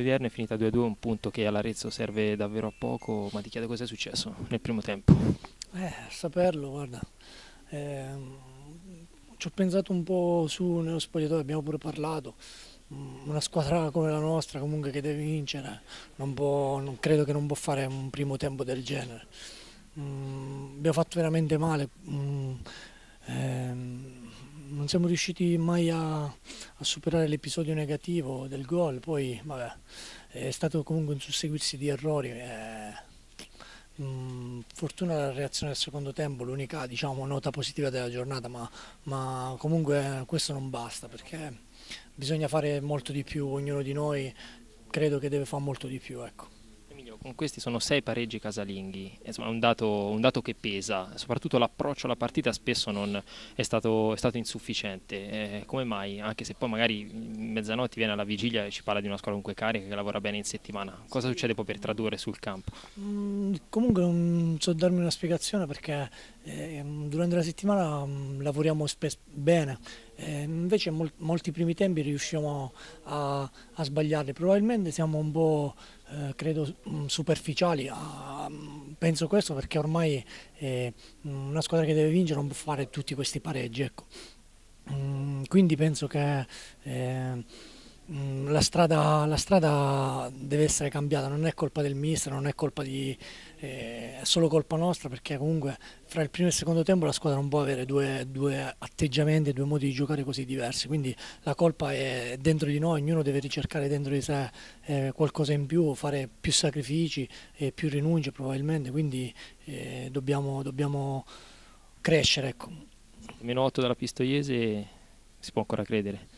Vierno è finita 2-2, un punto che all'Arezzo serve davvero a poco, ma ti chiedo cosa è successo nel primo tempo. Eh, saperlo, guarda. Eh, ci ho pensato un po' su nello spogliatoio, abbiamo pure parlato. Mm, una squadra come la nostra comunque che deve vincere, non, può, non credo che non può fare un primo tempo del genere. Mm, abbiamo fatto veramente male. Mm, ehm, non siamo riusciti mai a, a superare l'episodio negativo del gol, poi vabbè, è stato comunque un susseguirsi di errori. Eh, mh, fortuna la reazione del secondo tempo, l'unica diciamo, nota positiva della giornata, ma, ma comunque questo non basta perché bisogna fare molto di più, ognuno di noi credo che deve fare molto di più. Ecco questi sono sei pareggi casalinghi, insomma un dato, un dato che pesa, soprattutto l'approccio alla partita spesso non è, stato, è stato insufficiente, eh, come mai? Anche se poi magari mezzanotte viene alla vigilia e ci parla di una squadra comunque carica che lavora bene in settimana, cosa succede poi per tradurre sul campo? Mm, comunque non so darmi una spiegazione perché eh, durante la settimana mm, lavoriamo bene, eh, invece mol molti primi tempi riusciamo a, a sbagliarli, probabilmente siamo un po' eh, credo mm, superficiali, ah, mm, penso questo perché ormai eh, una squadra che deve vincere non può fare tutti questi pareggi, ecco. mm, quindi penso che eh, Mm, la strada, la strada, deve essere cambiata, non è colpa del mister, non è colpa di... Eh, è solo colpa nostra perché comunque fra il primo e il secondo tempo la squadra non può avere due, due atteggiamenti, due modi di giocare così diversi, quindi la colpa è dentro di noi, ognuno deve ricercare dentro di sé eh, qualcosa in più, fare più sacrifici e più rinunce probabilmente, quindi eh, dobbiamo, dobbiamo, crescere. Ecco. Meno 8 dalla Pistoiese si può ancora credere.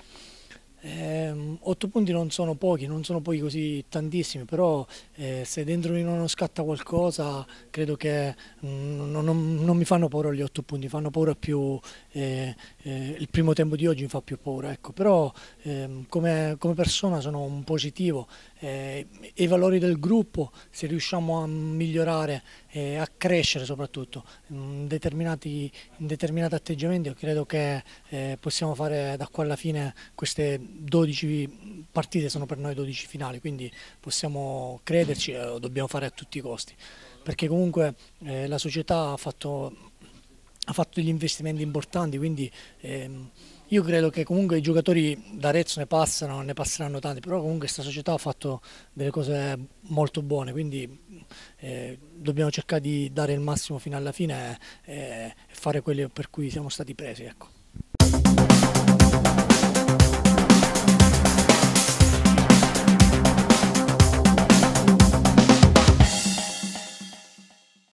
Eh, otto punti non sono pochi, non sono poi così tantissimi, però eh, se dentro di noi non scatta qualcosa credo che mm, non, non, mi fanno paura gli otto punti, fanno paura più eh, eh il primo tempo di oggi mi fa più paura, ecco. però ehm, come, come, persona sono un positivo eh, i valori del gruppo, se riusciamo a migliorare e a crescere soprattutto in determinati, in determinati atteggiamenti, io credo che eh, possiamo fare da qua alla fine queste 12 partite, sono per noi 12 finali, quindi possiamo crederci e lo dobbiamo fare a tutti i costi, perché comunque eh, la società ha fatto ha fatto degli investimenti importanti, quindi ehm, io credo che comunque i giocatori d'Arezzo ne passano, ne passeranno tanti, però comunque questa società ha fatto delle cose molto buone, quindi eh, dobbiamo cercare di dare il massimo fino alla fine e, e fare quello per cui siamo stati presi. Ecco.